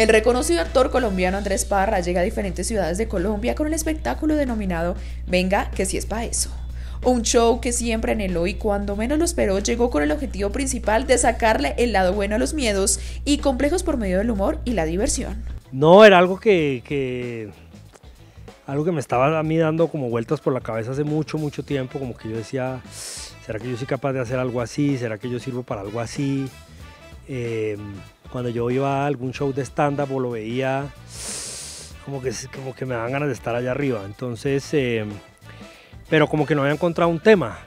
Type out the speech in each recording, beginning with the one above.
El reconocido actor colombiano Andrés Parra llega a diferentes ciudades de Colombia con el espectáculo denominado Venga, que si es pa' eso. Un show que siempre anheló y cuando menos lo esperó llegó con el objetivo principal de sacarle el lado bueno a los miedos y complejos por medio del humor y la diversión. No, era algo que, algo que me estaba a mí dando como vueltas por la cabeza hace mucho, mucho tiempo, como que yo decía, ¿será que yo soy capaz de hacer algo así? ¿Será que yo sirvo para algo así? Eh, cuando yo iba a algún show de stand-up o lo veía, como que, como que me daban ganas de estar allá arriba. Entonces, eh, pero como que no había encontrado un tema.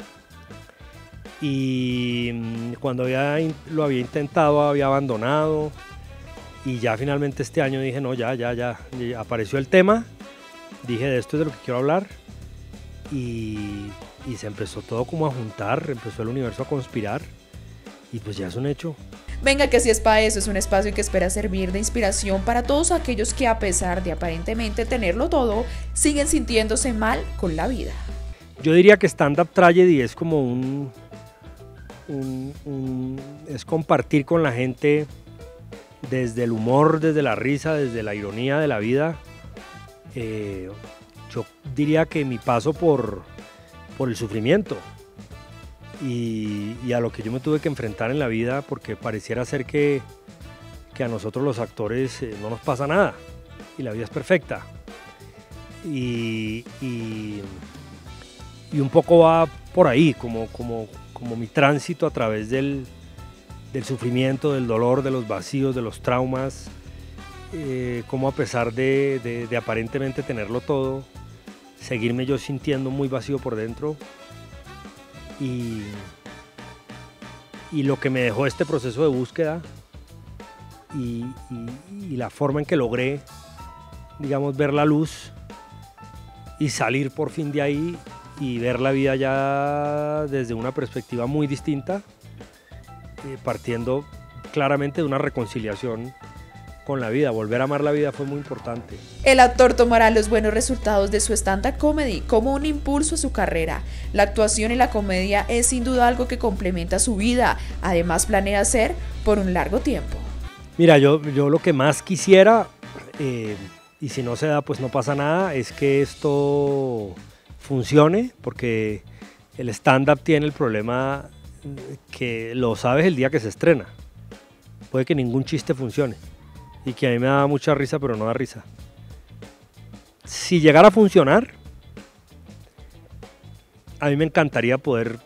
Y mm, cuando había, lo había intentado, había abandonado. Y ya finalmente este año dije, no, ya, ya, ya, apareció el tema. Dije, de esto es de lo que quiero hablar. Y se empezó todo como a juntar, empezó el universo a conspirar. Y pues ya es un hecho. Venga que si es para eso, es un espacio que espera servir de inspiración para todos aquellos que a pesar de aparentemente tenerlo todo, siguen sintiéndose mal con la vida. Yo diría que Stand Up Tragedy es como un, es compartir con la gente desde el humor, desde la risa, desde la ironía de la vida. Eh, yo diría que mi paso por, por el sufrimiento, y, a lo que yo me tuve que enfrentar en la vida porque pareciera ser que, a nosotros los actores eh, no nos pasa nada y la vida es perfecta. Y, un poco va por ahí, como, como, como mi tránsito a través del, sufrimiento, del dolor, de los vacíos, de los traumas, eh, como a pesar de, de aparentemente tenerlo todo, seguirme yo sintiendo muy vacío por dentro y, lo que me dejó este proceso de búsqueda y, la forma en que logré, digamos, ver la luz y salir por fin de ahí y ver la vida ya desde una perspectiva muy distinta, eh, partiendo claramente de una reconciliación con la vida. Volver a amar la vida fue muy importante. El actor tomará los buenos resultados de su stand-up comedy como un impulso a su carrera. La actuación y la comedia es sin duda algo que complementa su vida. Además planea hacer por un largo tiempo. Mira, yo, yo lo que más quisiera, eh, y si no se da pues no pasa nada, es que esto funcione, porque el stand-up tiene el problema que lo sabes el día que se estrena. Puede que ningún chiste funcione y que a mí me da mucha risa, pero no da risa. Si llegara a funcionar, a mí me encantaría poder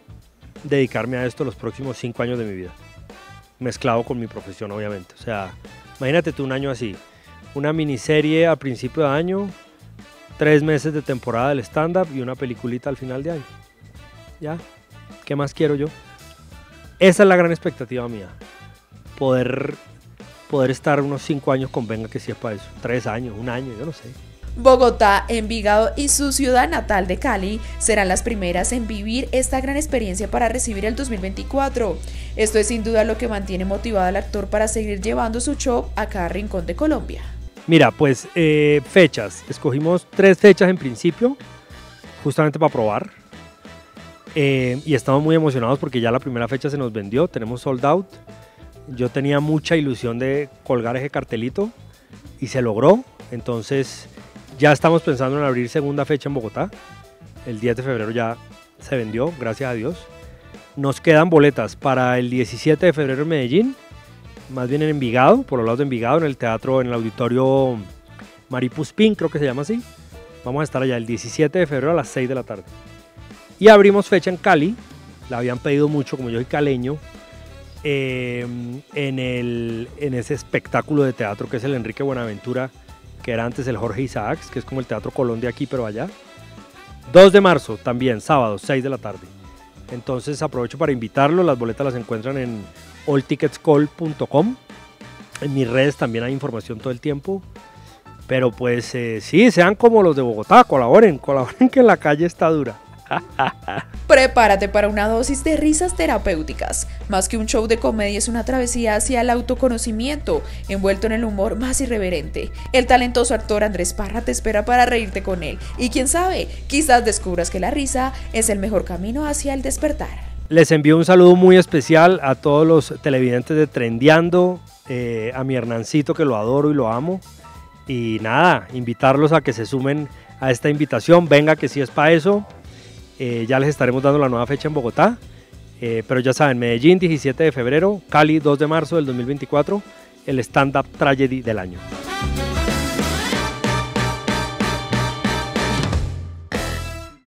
dedicarme a esto los próximos cinco años de mi vida. Mezclado con mi profesión, obviamente. O sea, imagínate tú un año así. Una miniserie a principio de año, tres meses de temporada del stand-up y una peliculita al final de año. ¿Ya? ¿Qué más quiero yo? Esa es la gran expectativa mía. Poder poder estar unos cinco años con Venga que si es para eso. Tres años, un año, yo no sé. Bogotá, Envigado y su ciudad natal de Cali serán las primeras en vivir esta gran experiencia para recibir el 2024. Esto es sin duda lo que mantiene motivado al actor para seguir llevando su show a cada rincón de Colombia. Mira, pues eh, fechas. Escogimos tres fechas en principio, justamente para probar. Eh, y estamos muy emocionados porque ya la primera fecha se nos vendió, tenemos sold out. Yo tenía mucha ilusión de colgar ese cartelito y se logró. Entonces ya estamos pensando en abrir segunda fecha en Bogotá. El 10 de febrero ya se vendió, gracias a Dios. Nos quedan boletas para el 17 de febrero en Medellín, más bien en Envigado, por los lados de Envigado, en el teatro, en el auditorio Maripuspín, creo que se llama así. Vamos a estar allá el 17 de febrero a las 6 de la tarde. Y abrimos fecha en Cali, la habían pedido mucho, como yo soy caleño, Em, en, el, en ese espectáculo de teatro que es el Enrique Buenaventura, que era antes el Jorge Isaacs, que es como el Teatro Colón de aquí, pero allá. 2 de marzo, también, sábado, 6 de la tarde. Entonces aprovecho para invitarlo, las boletas las encuentran en allticketscall.com. En mis redes también hay información todo el tiempo. Pero pues eh, sí, sean como los de Bogotá, colaboren, colaboren que la calle está dura. Prepárate para una dosis de risas terapéuticas. Más que un show de comedia es una travesía hacia el autoconocimiento, envuelto en el humor más irreverente. El talentoso actor Andrés Parra te espera para reírte con él. Y quién sabe, quizás descubras que la risa es el mejor camino hacia el despertar. Les envío un saludo muy especial a todos los televidentes de Trendeando eh, a mi Hernancito que lo adoro y lo amo. Y nada, invitarlos a que se sumen a esta invitación. Venga, que si es para eso. Eh, ya les estaremos dando la nueva fecha en Bogotá. Eh, pero ya saben, Medellín 17 de febrero, Cali 2 de marzo del 2024, el stand-up tragedy del año.